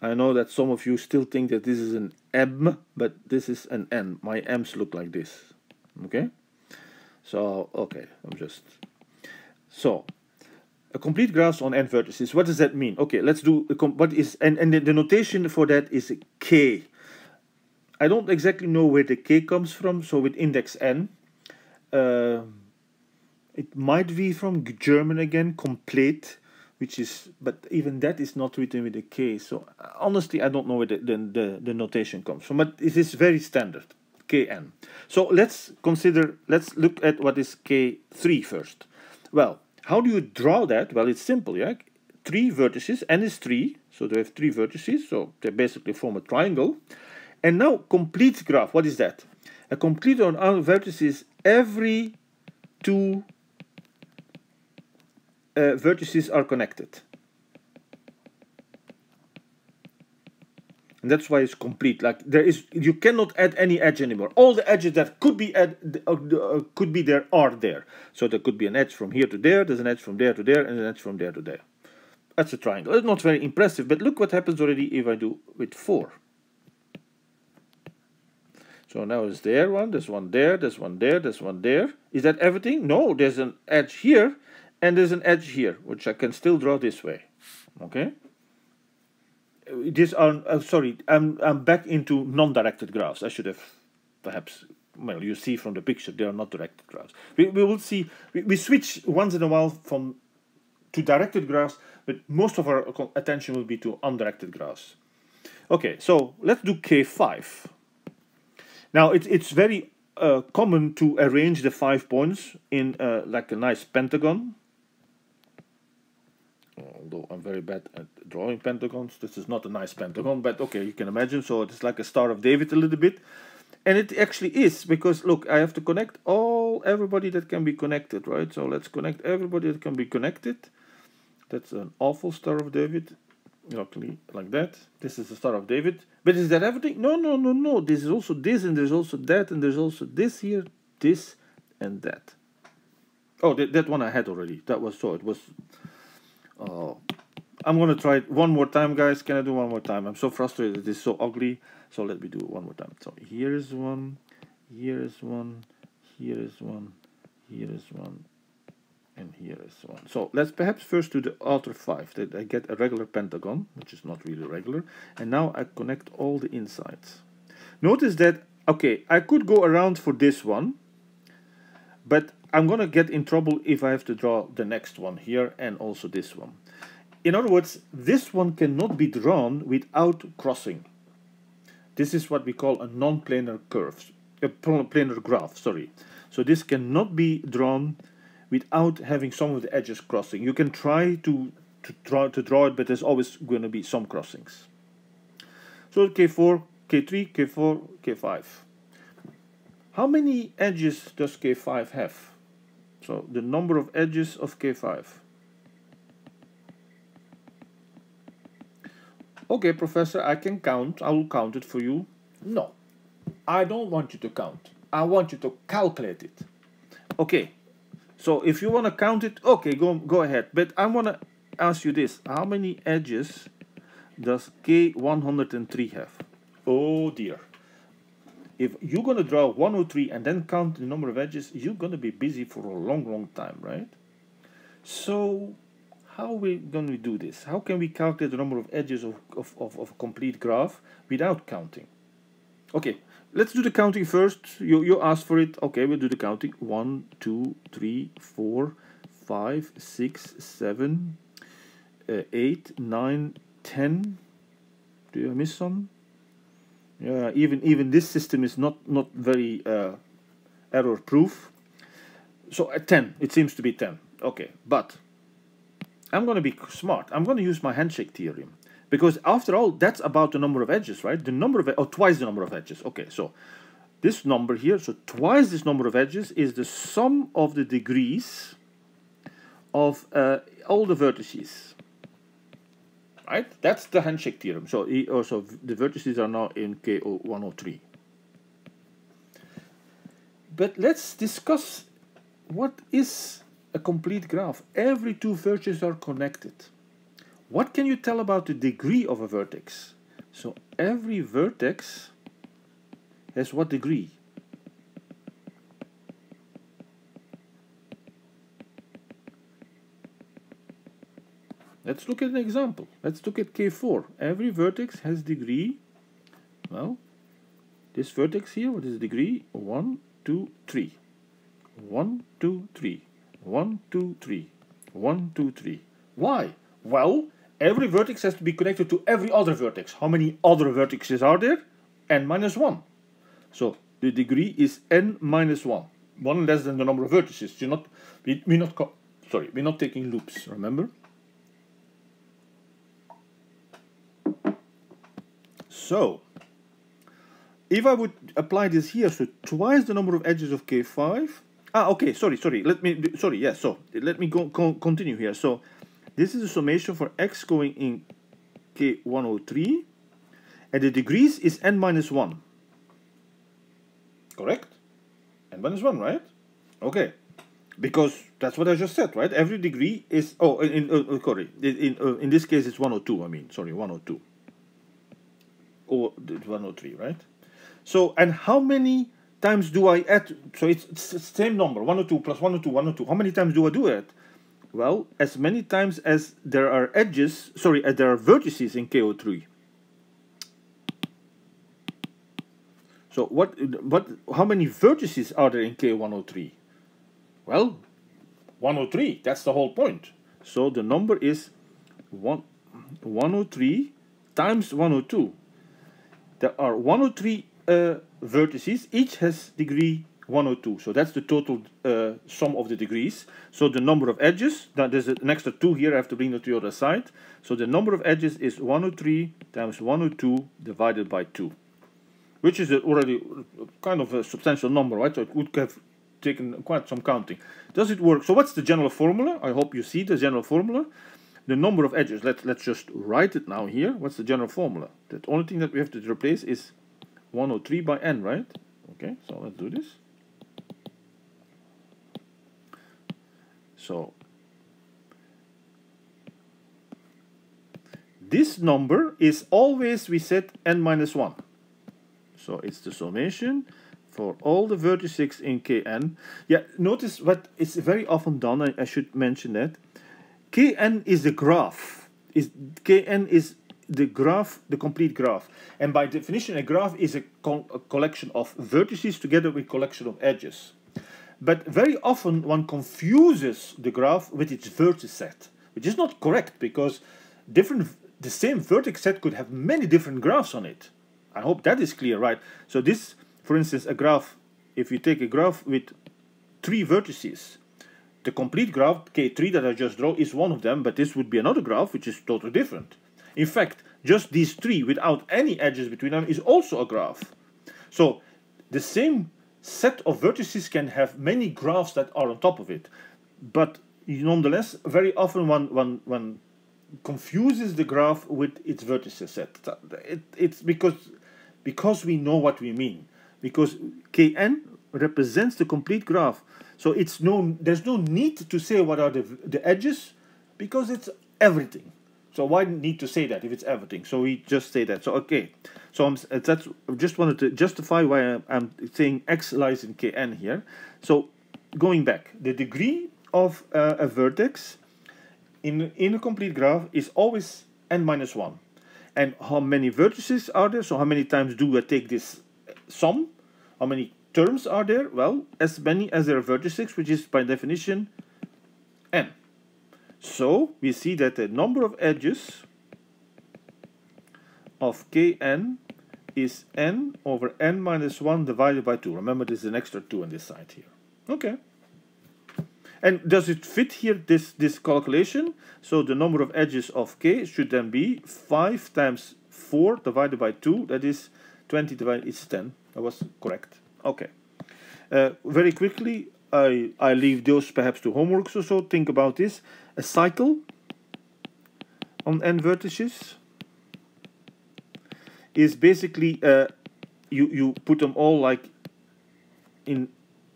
I know that some of you still think that this is an m, but this is an n. My m's look like this. Okay? So, okay, I'm just... So, a complete graph on n vertices. What does that mean? Okay, let's do... A What is... And, and the, the notation for that is k. I don't exactly know where the k comes from, so with index n, uh, it might be from German again, complete, which is, but even that is not written with a k. So uh, honestly, I don't know where the, the, the, the notation comes from, but it is very standard, kn. So let's consider, let's look at what is k3 first. Well, how do you draw that? Well, it's simple, yeah? Three vertices, n is three, so they have three vertices, so they basically form a triangle. And now complete graph, what is that? A complete on all vertices, every two uh, vertices are connected. And that's why it's complete. Like there is, you cannot add any edge anymore. All the edges that could be add, uh, uh, could be there are there. So there could be an edge from here to there. There's an edge from there to there, and an edge from there to there. That's a triangle. It's not very impressive, but look what happens already if I do with four. So now it's there one, there's one there, there's one there, there's one there. Is that everything? No, there's an edge here and there's an edge here, which I can still draw this way. Okay? these are uh, sorry. I'm I'm back into non-directed graphs. I should have perhaps well, you see from the picture, they are not directed graphs. We, we will see, we, we switch once in a while from to directed graphs, but most of our attention will be to undirected graphs. Okay, so let's do K5. Now, it, it's very uh, common to arrange the five points in uh, like a nice pentagon. Although I'm very bad at drawing pentagons, this is not a nice pentagon, but okay, you can imagine. So it's like a Star of David a little bit. And it actually is, because look, I have to connect all, everybody that can be connected, right? So let's connect everybody that can be connected. That's an awful Star of David luckily like that. This is the Star of David. But is that everything? No, no, no, no. This is also this, and there's also that, and there's also this here, this, and that. Oh, that, that one I had already. That was so. It was. Oh, I'm gonna try it one more time, guys. Can I do one more time? I'm so frustrated. It's so ugly. So let me do it one more time. So here is one, here is one, here is one, here is one, and here is one. So let's perhaps first do the outer five, that I get a regular pentagon, which is not really regular, and now I connect all the insides. Notice that, okay, I could go around for this one, but I'm gonna get in trouble if I have to draw the next one here and also this one. In other words, this one cannot be drawn without crossing. This is what we call a non-planar curve, a planar graph, sorry. So this cannot be drawn without having some of the edges crossing. You can try to, to, draw, to draw it, but there's always going to be some crossings. So K4, K3, K4, K5. How many edges does K5 have? So the number of edges of K5. Okay, professor, I can count. I will count it for you. No, I don't want you to count. I want you to calculate it. Okay, so if you want to count it, okay, go, go ahead. But I want to ask you this. How many edges does K103 have? Oh dear. If you're going to draw 103 and then count the number of edges, you're going to be busy for a long, long time, right? So how are we going to do this? How can we calculate the number of edges of, of, of, of a complete graph without counting? Okay, let's do the counting first. You, you asked for it. Okay, we'll do the counting. One, two, three, four, five, six, seven, uh, eight, nine, ten. Do I miss some? Yeah, even even this system is not not very uh, error proof. So at ten, it seems to be ten. Okay, but I'm going to be smart. I'm going to use my handshake theorem. Because after all, that's about the number of edges, right? The number of, or twice the number of edges. Okay, so this number here, so twice this number of edges is the sum of the degrees of uh, all the vertices. Right? That's the handshake theorem. So also oh, the vertices are now in KO103. But let's discuss what is a complete graph. Every two vertices are connected. What can you tell about the degree of a vertex? So every vertex has what degree? Let's look at an example. Let's look at K4. Every vertex has degree, well, this vertex here, what is degree? 1, 2, 3. 1, 2, 3. 1, 2, 3. 1, 2, 3. Why? Well, every vertex has to be connected to every other vertex. How many other vertices are there? n minus 1. So the degree is n minus 1. One less than the number of vertices. You're not, we, we're not, sorry, we're not taking loops, remember? So, if I would apply this here, so twice the number of edges of K5, ah, okay, sorry, sorry, let me, sorry, yeah, so let me go, continue here. So, this is the summation for x going in K103, and the degrees is n minus 1. Correct? n minus 1, right? Okay. Because that's what I just said, right? Every degree is, oh, in, uh, sorry, in, in, uh, in this case it's 102, I mean, sorry, 102 or 103, right? So, and how many times do I add? So it's, it's the same number, 102 plus 102, 102. How many times do I do it? Well, as many times as there are edges, sorry, as there are vertices in KO3. So what, what, how many vertices are there in K103? Well, 103, that's the whole point. So the number is one, 103 times 102. There are 103 uh, vertices, each has degree 102. So that's the total uh, sum of the degrees. So the number of edges, that there's an extra 2 here, I have to bring it to the other side. So the number of edges is 103 times 102 divided by 2 which is already kind of a substantial number, right? So it would have taken quite some counting. Does it work? So what's the general formula? I hope you see the general formula. The number of edges, let's, let's just write it now here. What's the general formula? The only thing that we have to replace is 103 by n, right? Okay, so let's do this. So this number is always, we set n minus 1. So it's the summation for all the vertices in Kn. Yeah, notice what is very often done, I, I should mention that. Kn is the graph. Is Kn is the graph, the complete graph. And by definition, a graph is a, a collection of vertices together with collection of edges. But very often one confuses the graph with its vertex set, which is not correct because different the same vertex set could have many different graphs on it. I hope that is clear, right? So this, for instance, a graph, if you take a graph with three vertices, the complete graph, K3 that I just draw, is one of them, but this would be another graph, which is totally different. In fact, just these three without any edges between them is also a graph. So the same set of vertices can have many graphs that are on top of it. But nonetheless, very often one, one, one confuses the graph with its vertices set. It, it's because because we know what we mean. Because Kn represents the complete graph. So it's no, there's no need to say what are the, the edges because it's everything. So why need to say that if it's everything? So we just say that. So okay. So I'm that's I just wanted to justify why I'm, I'm saying x lies in Kn here. So going back, the degree of uh, a vertex in in a complete graph is always n minus one. And how many vertices are there? So how many times do I take this sum? How many terms are there? Well, as many as there are vertices, which is by definition n. So we see that the number of edges of kn is n over n minus 1 divided by 2. Remember, there's an extra 2 on this side here. Okay. And does it fit here, this, this calculation? So the number of edges of k should then be 5 times 4 divided by 2. That is 20 divided, it's 10. That was correct. Okay. Uh, very quickly, I, I leave those perhaps to homeworks or so. Think about this. A cycle on n vertices is basically uh, you, you put them all like in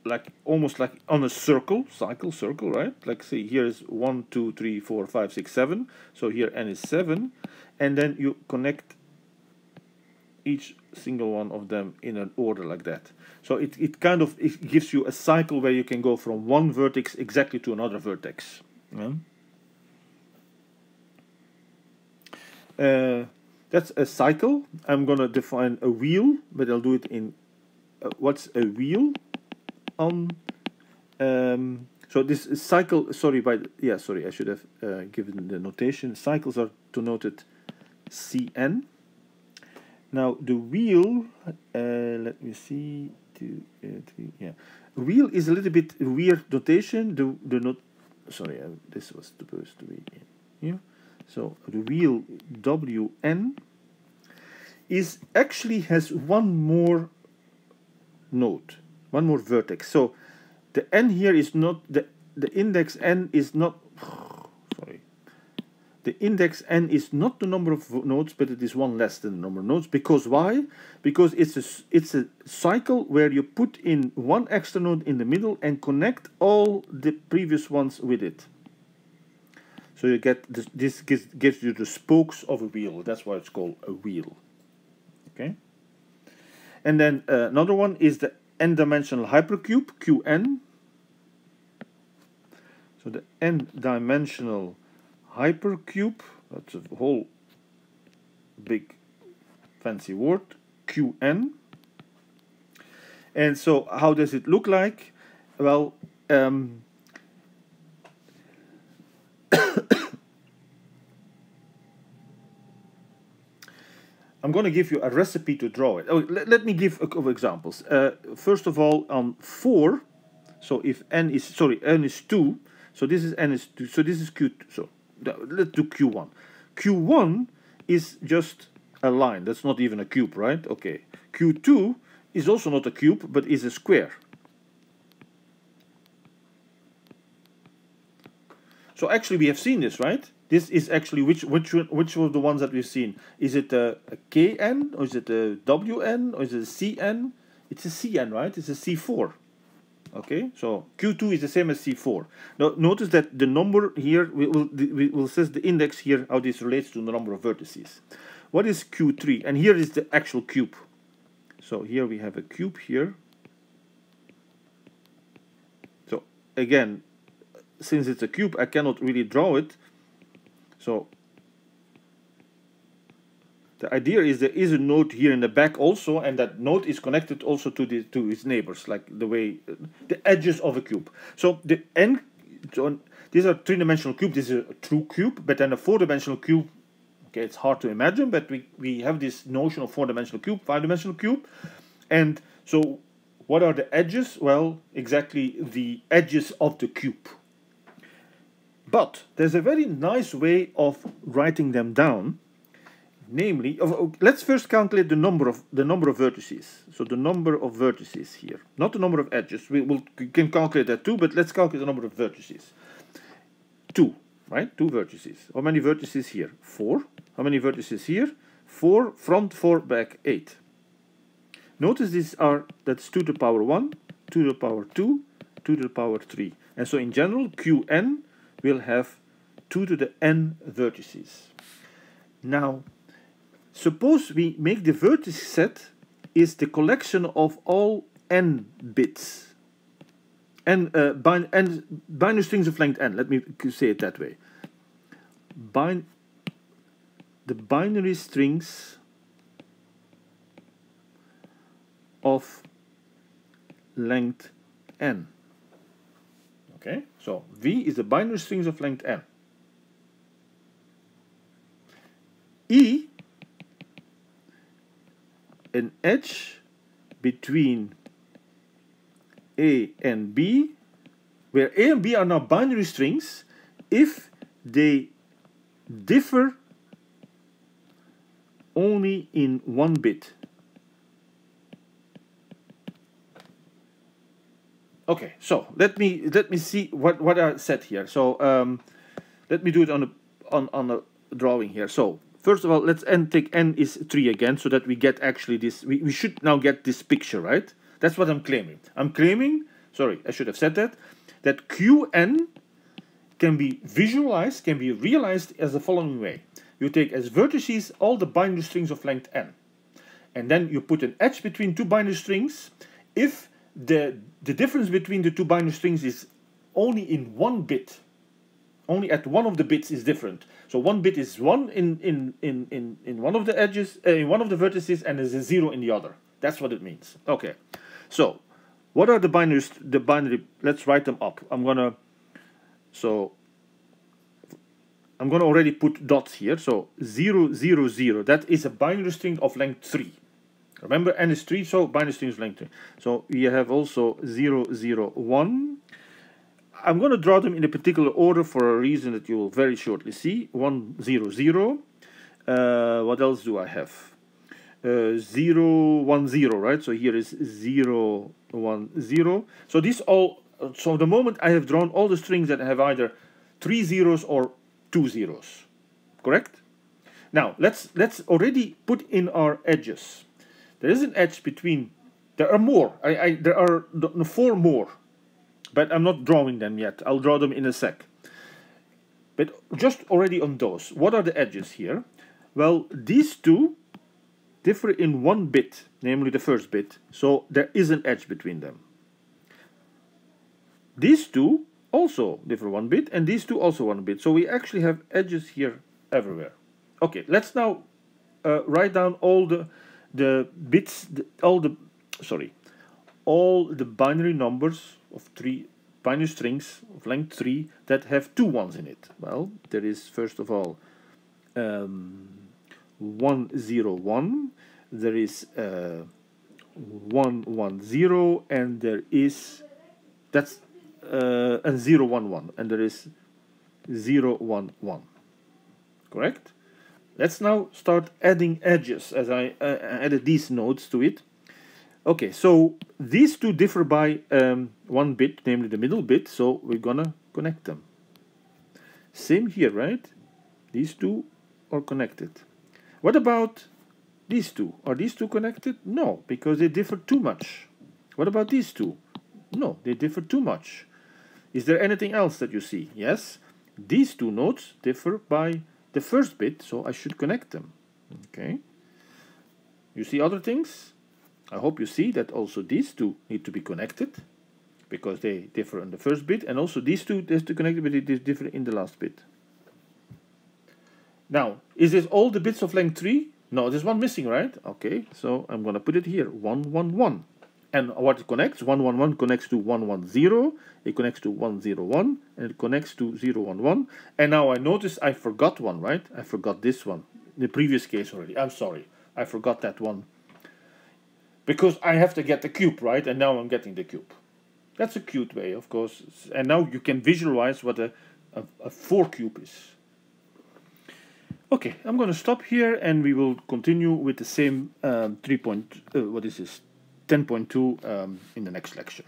like almost like on a circle, cycle, circle, right? Like see here is one, two, three, four, five, six, seven. So here n is seven, and then you connect each single one of them in an order like that. So it, it kind of it gives you a cycle where you can go from one vertex exactly to another vertex. Yeah? Uh, that's a cycle. I'm gonna define a wheel, but I'll do it in uh, what's a wheel on um, so this cycle sorry by yeah sorry I should have uh, given the notation cycles are denoted Cn now the wheel uh, let me see two, uh, three, yeah. Wheel is a little bit weird notation. The the not sorry uh, this was supposed to be here so the wheel Wn is actually has one more node one more vertex. So the n here is not, the, the index n is not, the index n is not the number of nodes, but it is one less than the number of nodes. Because why? Because it's a, it's a cycle where you put in one extra node in the middle and connect all the previous ones with it. So you get this, this gives, gives you the spokes of a wheel. That's why it's called a wheel. Okay. And then uh, another one is the n-dimensional hypercube, Qn. So the n-dimensional hypercube, that's a whole big fancy word, Qn. And so how does it look like? Well, um, I'm going to give you a recipe to draw it. Oh, let, let me give a couple examples. Uh, first of all, on 4, so if n is, sorry, n is 2, so this is n is 2, so this is q, so let's do q1. q1 is just a line, that's not even a cube, right? Okay. q2 is also not a cube, but is a square. So actually we have seen this, right? This is actually which which which of the ones that we've seen? Is it a, a kn or is it a wn or is it a cn? It's a cn, right? It's a c4. Okay, so q2 is the same as c4. Now notice that the number here we will we will says the index here how this relates to the number of vertices. What is q3? And here is the actual cube. So here we have a cube here. So again, since it's a cube, I cannot really draw it. So the idea is there is a node here in the back also, and that node is connected also to the to its neighbors, like the way the edges of a cube. So the n, so these are three-dimensional cube. This is a true cube, but then a four-dimensional cube. Okay, it's hard to imagine, but we we have this notion of four-dimensional cube, five-dimensional cube, and so what are the edges? Well, exactly the edges of the cube. But there's a very nice way of writing them down. Namely, let's first calculate the number of the number of vertices. So the number of vertices here, not the number of edges. We will we can calculate that too, but let's calculate the number of vertices. Two, right? Two vertices. How many vertices here? Four. How many vertices here? Four front, four back, eight. Notice these are that's two to the power one, two to the power two, two to the power three. And so in general, Qn will have 2 to the n vertices. Now, suppose we make the vertex set is the collection of all n bits. And uh, bin n binary strings of length n, let me say it that way. Bin the binary strings of length n. Okay, so V is the binary strings of length n. E, an edge between A and B, where A and B are now binary strings if they differ only in one bit. Okay, so let me let me see what what I said here. So um, let me do it on a on on a drawing here. So first of all, let's n take n is three again, so that we get actually this. We we should now get this picture, right? That's what I'm claiming. I'm claiming. Sorry, I should have said that. That qn can be visualized, can be realized as the following way. You take as vertices all the binary strings of length n. And then you put an edge between two binary strings if the, the difference between the two binary strings is only in one bit. Only at one of the bits is different. So one bit is one in, in, in, in, in one of the edges, uh, in one of the vertices, and is a zero in the other. That's what it means. Okay. So what are the binaries, the binary, let's write them up. I'm gonna, so I'm gonna already put dots here. So 0, 0, 0, that is a binary string of length 3. Remember n is 3, so binary string is length 3. So we have also 0, 0, 1. I'm going to draw them in a particular order for a reason that you will very shortly see. 1, 0, 0. Uh, what else do I have? Uh, 0, 1, 0, right? So here is 0, 1, 0. So this all, so the moment I have drawn all the strings that have either three zeros or two zeros, correct? Now let's let's already put in our edges. There is an edge between, there are more, I, I, there are four more, but I'm not drawing them yet. I'll draw them in a sec. But just already on those, what are the edges here? Well, these two differ in one bit, namely the first bit, so there is an edge between them. These two also differ one bit, and these two also one bit, so we actually have edges here everywhere. Okay, let's now uh, write down all the the bits, the, all the, sorry, all the binary numbers of three binary strings of length 3 that have two ones in it? Well, there is first of all um, 101, there is uh, 110, and there is that's uh, and 011, and there is 011. Correct? Let's now start adding edges as I uh, added these nodes to it. Okay, so these two differ by um, one bit, namely the middle bit, so we're gonna connect them. Same here, right? These two are connected. What about these two? Are these two connected? No, because they differ too much. What about these two? No, they differ too much. Is there anything else that you see? Yes, these two nodes differ by the first bit, so I should connect them. Okay. You see other things? I hope you see that also these two need to be connected because they differ in the first bit and also these two have to connect but they differ in the last bit. Now, is this all the bits of length 3? No, there's one missing, right? Okay, so I'm going to put it here, 111. And what it connects, 111 connects to 110, it connects to 101, and it connects to 011. And now I notice I forgot one, right? I forgot this one, the previous case already. I'm sorry, I forgot that one. Because I have to get the cube, right? And now I'm getting the cube. That's a cute way, of course. And now you can visualize what a, a, a 4 cube is. Okay, I'm going to stop here and we will continue with the same um, 3 point, uh, what is this, 10.2 um, in the next lecture.